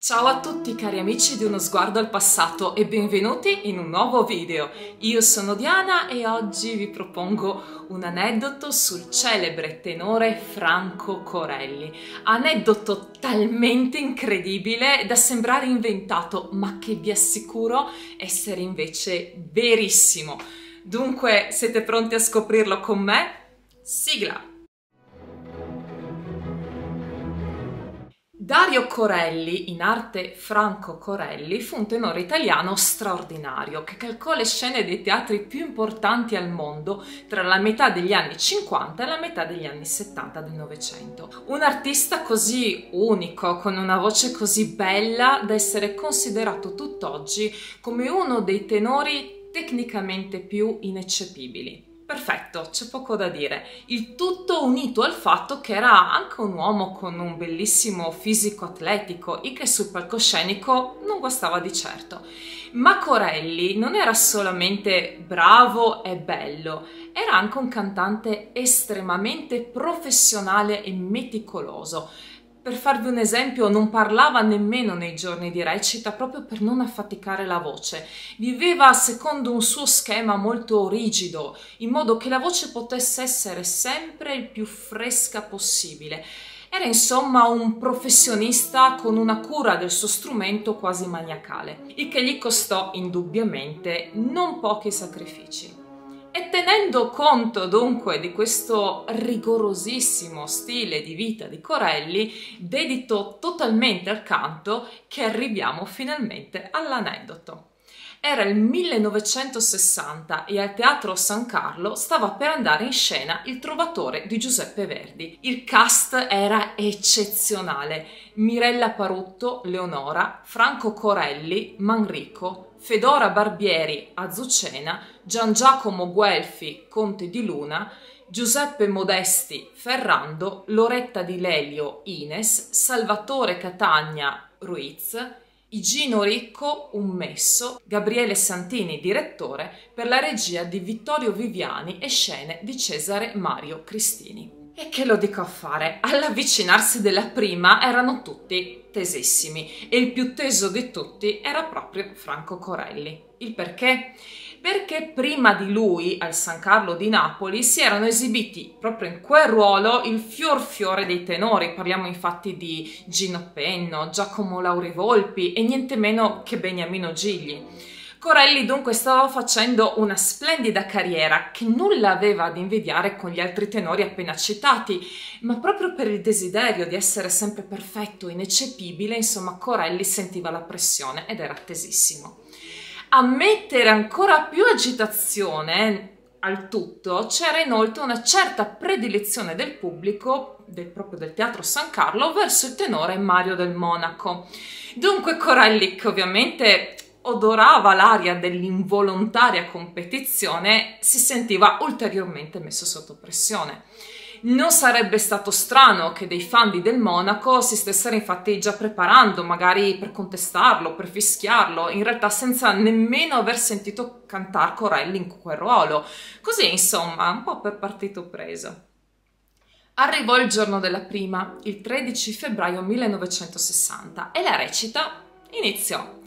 Ciao a tutti cari amici di Uno Sguardo al Passato e benvenuti in un nuovo video. Io sono Diana e oggi vi propongo un aneddoto sul celebre tenore Franco Corelli. Aneddoto talmente incredibile da sembrare inventato, ma che vi assicuro essere invece verissimo. Dunque, siete pronti a scoprirlo con me? Sigla! Dario Corelli, in arte Franco Corelli, fu un tenore italiano straordinario che calcò le scene dei teatri più importanti al mondo tra la metà degli anni 50 e la metà degli anni 70 del Novecento. Un artista così unico, con una voce così bella da essere considerato tutt'oggi come uno dei tenori tecnicamente più ineccepibili. Perfetto, c'è poco da dire. Il tutto unito al fatto che era anche un uomo con un bellissimo fisico atletico e che sul palcoscenico non guastava di certo. Ma Corelli non era solamente bravo e bello, era anche un cantante estremamente professionale e meticoloso per farvi un esempio, non parlava nemmeno nei giorni di recita proprio per non affaticare la voce. Viveva secondo un suo schema molto rigido, in modo che la voce potesse essere sempre il più fresca possibile. Era insomma un professionista con una cura del suo strumento quasi maniacale, il che gli costò indubbiamente non pochi sacrifici. E tenendo conto dunque di questo rigorosissimo stile di vita di Corelli, dedito totalmente al canto, che arriviamo finalmente all'aneddoto. Era il 1960 e al Teatro San Carlo stava per andare in scena Il Trovatore di Giuseppe Verdi. Il cast era eccezionale. Mirella Parutto, Leonora, Franco Corelli, Manrico, Fedora Barbieri, Azucena, Gian Giacomo Guelfi, Conte di Luna, Giuseppe Modesti, Ferrando, Loretta di Lelio, Ines, Salvatore Catagna, Ruiz, Igino Ricco, un messo, Gabriele Santini, direttore, per la regia di Vittorio Viviani e scene di Cesare Mario Cristini. E che lo dico a fare? All'avvicinarsi della prima erano tutti tesissimi e il più teso di tutti era proprio Franco Corelli. Il perché? Perché prima di lui al San Carlo di Napoli si erano esibiti proprio in quel ruolo il fior fiore dei tenori, parliamo infatti di Gino Penno, Giacomo Lauri Volpi e niente meno che Beniamino Gigli. Corelli dunque stava facendo una splendida carriera che nulla aveva ad invidiare con gli altri tenori appena citati, ma proprio per il desiderio di essere sempre perfetto, ineccepibile, insomma Corelli sentiva la pressione ed era attesissimo. A mettere ancora più agitazione al tutto c'era inoltre una certa predilezione del pubblico, del, proprio del Teatro San Carlo, verso il tenore Mario del Monaco. Dunque Corelli, che ovviamente odorava l'aria dell'involontaria competizione, si sentiva ulteriormente messo sotto pressione. Non sarebbe stato strano che dei fan del Monaco si stessero infatti già preparando, magari per contestarlo, per fischiarlo, in realtà senza nemmeno aver sentito cantare Corelli in quel ruolo. Così, insomma, un po' per partito preso. Arrivò il giorno della prima, il 13 febbraio 1960, e la recita iniziò.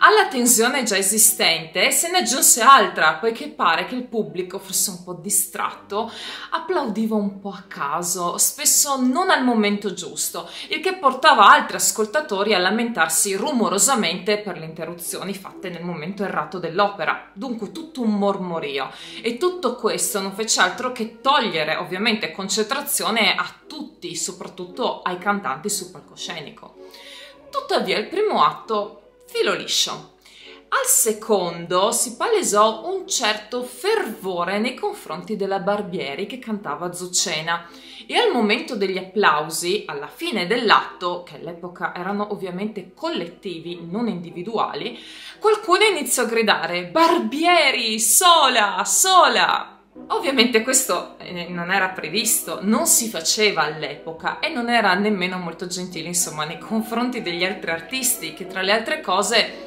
Alla tensione già esistente se ne aggiunse altra, poiché pare che il pubblico fosse un po' distratto, applaudiva un po' a caso, spesso non al momento giusto, il che portava altri ascoltatori a lamentarsi rumorosamente per le interruzioni fatte nel momento errato dell'opera. Dunque tutto un mormorio. E tutto questo non fece altro che togliere ovviamente concentrazione a tutti, soprattutto ai cantanti sul palcoscenico. Tuttavia il primo atto filo liscio. Al secondo si palesò un certo fervore nei confronti della Barbieri che cantava Zucena e al momento degli applausi, alla fine dell'atto, che all'epoca erano ovviamente collettivi, non individuali, qualcuno iniziò a gridare Barbieri, sola, sola! Ovviamente questo eh, non era previsto, non si faceva all'epoca e non era nemmeno molto gentile, insomma, nei confronti degli altri artisti che tra le altre cose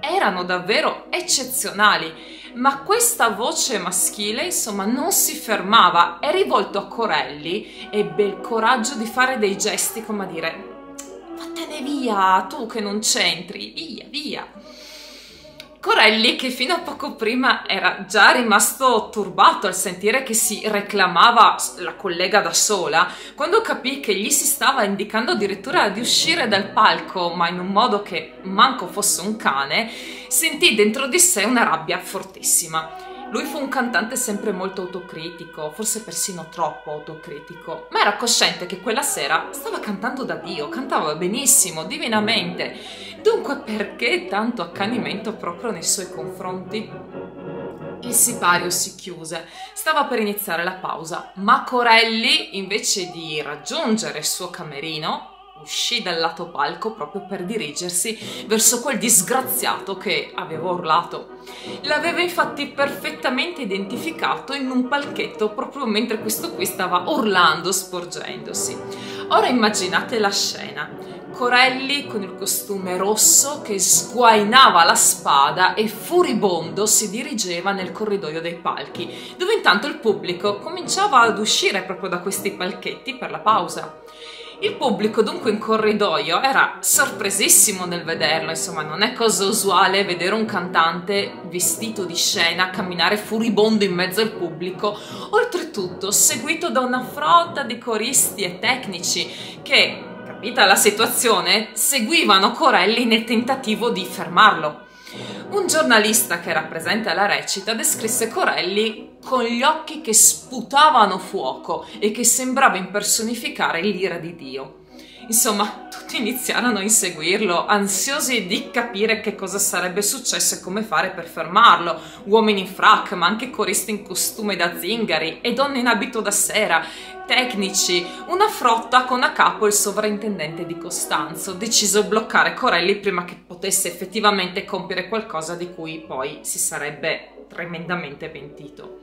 erano davvero eccezionali, ma questa voce maschile, insomma, non si fermava, è rivolto a Corelli, ebbe il coraggio di fare dei gesti come a dire vattene via, tu che non c'entri, via, via. Corelli, che fino a poco prima era già rimasto turbato al sentire che si reclamava la collega da sola, quando capì che gli si stava indicando addirittura di uscire dal palco, ma in un modo che manco fosse un cane, sentì dentro di sé una rabbia fortissima. Lui fu un cantante sempre molto autocritico, forse persino troppo autocritico, ma era cosciente che quella sera stava cantando da Dio, cantava benissimo, divinamente. Dunque perché tanto accanimento proprio nei suoi confronti? Il sipario si chiuse, stava per iniziare la pausa, ma Corelli, invece di raggiungere il suo camerino, uscì dal lato palco proprio per dirigersi verso quel disgraziato che aveva urlato. L'aveva infatti perfettamente identificato in un palchetto proprio mentre questo qui stava urlando, sporgendosi. Ora immaginate la scena. Corelli con il costume rosso che sguainava la spada e furibondo si dirigeva nel corridoio dei palchi, dove intanto il pubblico cominciava ad uscire proprio da questi palchetti per la pausa. Il pubblico dunque in corridoio era sorpresissimo nel vederlo, insomma non è cosa usuale vedere un cantante vestito di scena camminare furibondo in mezzo al pubblico, oltretutto seguito da una frotta di coristi e tecnici che, capita la situazione, seguivano Corelli nel tentativo di fermarlo. Un giornalista che era presente alla recita descrisse Corelli con gli occhi che sputavano fuoco e che sembrava impersonificare l'ira di Dio. Insomma, tutti iniziarono a inseguirlo, ansiosi di capire che cosa sarebbe successo e come fare per fermarlo. Uomini in frac, ma anche coristi in costume da zingari e donne in abito da sera, tecnici, una frotta con a capo il sovrintendente di Costanzo, deciso a bloccare Corelli prima che potesse effettivamente compiere qualcosa di cui poi si sarebbe tremendamente pentito.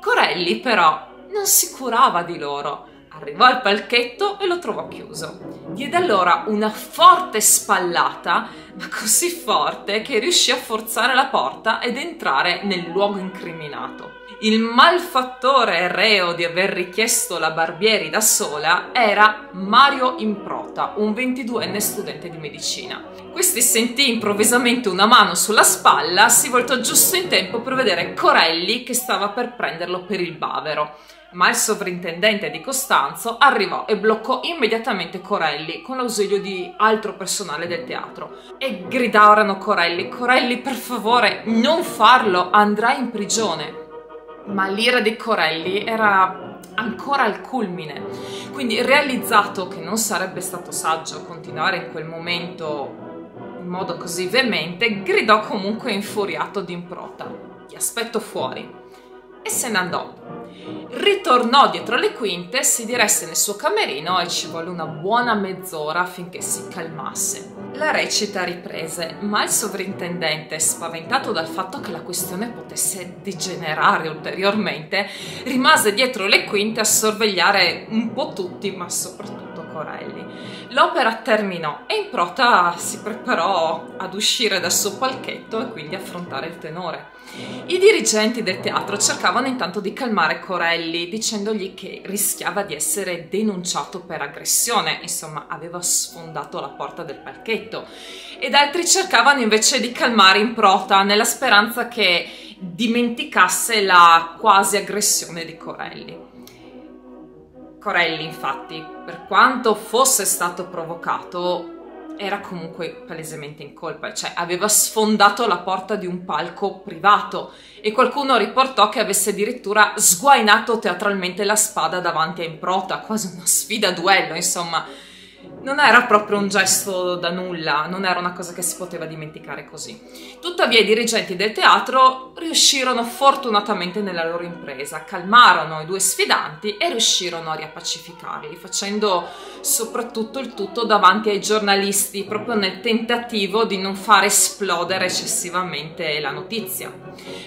Corelli però non si curava di loro Arrivò al palchetto e lo trovò chiuso. Diede allora una forte spallata, ma così forte che riuscì a forzare la porta ed entrare nel luogo incriminato. Il malfattore reo di aver richiesto la Barbieri da sola era Mario Improta, un 22enne studente di medicina. Questi sentì improvvisamente una mano sulla spalla, si voltò giusto in tempo per vedere Corelli che stava per prenderlo per il bavero ma il sovrintendente di Costanzo arrivò e bloccò immediatamente Corelli con l'ausilio di altro personale del teatro. E gridarono Corelli, Corelli per favore non farlo, andrà in prigione. Ma l'ira di Corelli era ancora al culmine, quindi realizzato che non sarebbe stato saggio continuare in quel momento in modo così veemente, gridò comunque infuriato d'improta, ti aspetto fuori, e se ne andò ritornò dietro le quinte, si diresse nel suo camerino e ci volle una buona mezz'ora affinché si calmasse. La recita riprese, ma il sovrintendente, spaventato dal fatto che la questione potesse degenerare ulteriormente, rimase dietro le quinte a sorvegliare un po' tutti, ma soprattutto Corelli. L'opera terminò e in prota si preparò ad uscire dal suo palchetto e quindi affrontare il tenore. I dirigenti del teatro cercavano intanto di calmare Corelli dicendogli che rischiava di essere denunciato per aggressione, insomma aveva sfondato la porta del palchetto, ed altri cercavano invece di calmare in prota nella speranza che dimenticasse la quasi aggressione di Corelli. Corelli, infatti, per quanto fosse stato provocato, era comunque palesemente in colpa, cioè aveva sfondato la porta di un palco privato e qualcuno riportò che avesse addirittura sguainato teatralmente la spada davanti a Improta, quasi una sfida a duello, insomma non era proprio un gesto da nulla, non era una cosa che si poteva dimenticare così. Tuttavia i dirigenti del teatro riuscirono fortunatamente nella loro impresa, calmarono i due sfidanti e riuscirono a riappacificarli, facendo soprattutto il tutto davanti ai giornalisti, proprio nel tentativo di non far esplodere eccessivamente la notizia.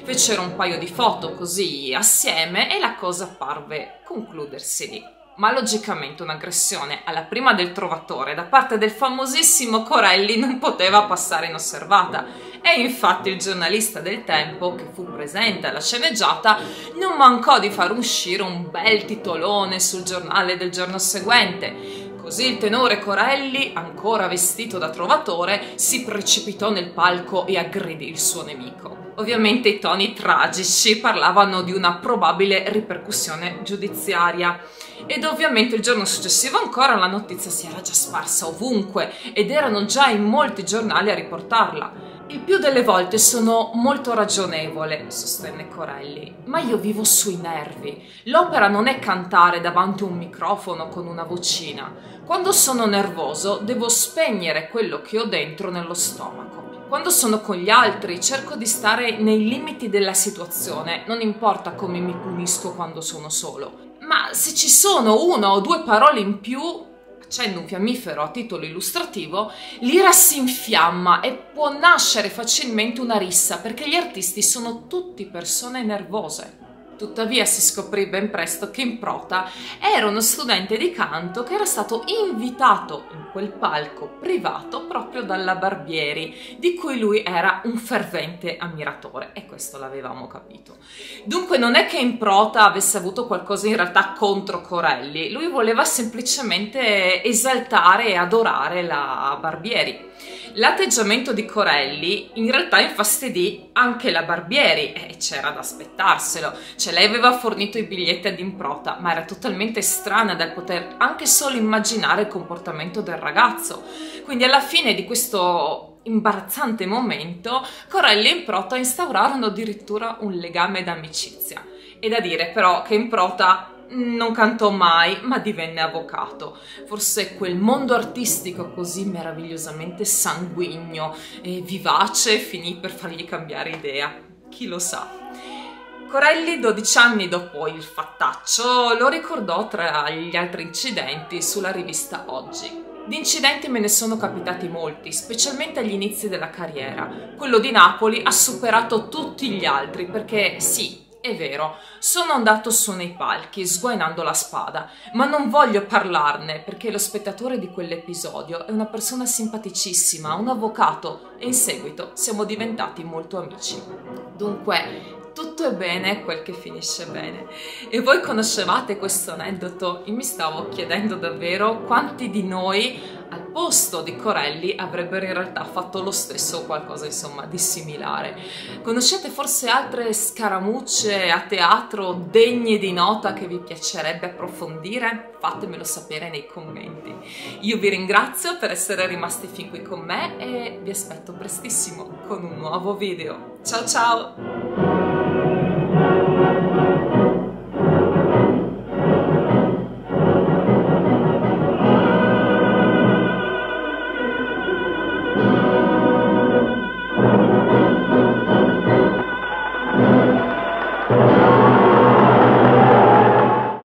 Fecero un paio di foto così assieme e la cosa parve concludersi lì ma logicamente un'aggressione alla prima del trovatore da parte del famosissimo Corelli non poteva passare inosservata. E infatti il giornalista del tempo che fu presente alla sceneggiata non mancò di far uscire un bel titolone sul giornale del giorno seguente Così il tenore Corelli, ancora vestito da trovatore, si precipitò nel palco e aggredì il suo nemico. Ovviamente i toni tragici parlavano di una probabile ripercussione giudiziaria ed ovviamente il giorno successivo ancora la notizia si era già sparsa ovunque ed erano già in molti giornali a riportarla. Il più delle volte sono molto ragionevole, sostenne Corelli, ma io vivo sui nervi. L'opera non è cantare davanti a un microfono con una vocina. Quando sono nervoso devo spegnere quello che ho dentro nello stomaco. Quando sono con gli altri cerco di stare nei limiti della situazione, non importa come mi punisco quando sono solo. Ma se ci sono una o due parole in più, accendo un fiammifero a titolo illustrativo, l'ira si infiamma e può nascere facilmente una rissa perché gli artisti sono tutti persone nervose. Tuttavia si scoprì ben presto che in prota era uno studente di canto che era stato invitato in quel palco privato proprio dalla Barbieri, di cui lui era un fervente ammiratore e questo l'avevamo capito. Dunque non è che in prota avesse avuto qualcosa in realtà contro Corelli, lui voleva semplicemente esaltare e adorare la Barbieri. L'atteggiamento di Corelli in realtà infastidì anche la Barbieri e c'era da aspettarselo, cioè lei aveva fornito i biglietti ad Improta ma era totalmente strana dal poter anche solo immaginare il comportamento del ragazzo, quindi alla fine di questo imbarazzante momento Corelli e Improta instaurarono addirittura un legame d'amicizia. E da dire però che Improta non cantò mai, ma divenne avvocato. Forse quel mondo artistico così meravigliosamente sanguigno e vivace finì per fargli cambiare idea. Chi lo sa. Corelli, 12 anni dopo il fattaccio, lo ricordò tra gli altri incidenti sulla rivista Oggi. Di incidenti me ne sono capitati molti, specialmente agli inizi della carriera. Quello di Napoli ha superato tutti gli altri perché sì, è vero, sono andato su nei palchi sguainando la spada, ma non voglio parlarne perché lo spettatore di quell'episodio è una persona simpaticissima, un avvocato e in seguito siamo diventati molto amici. Dunque, tutto è bene quel che finisce bene. E voi conoscevate questo aneddoto? Io mi stavo chiedendo davvero quanti di noi al posto di Corelli avrebbero in realtà fatto lo stesso o qualcosa insomma di similare. Conoscete forse altre scaramucce a teatro degne di nota che vi piacerebbe approfondire? Fatemelo sapere nei commenti. Io vi ringrazio per essere rimasti fin qui con me e vi aspetto prestissimo con un nuovo video. Ciao ciao!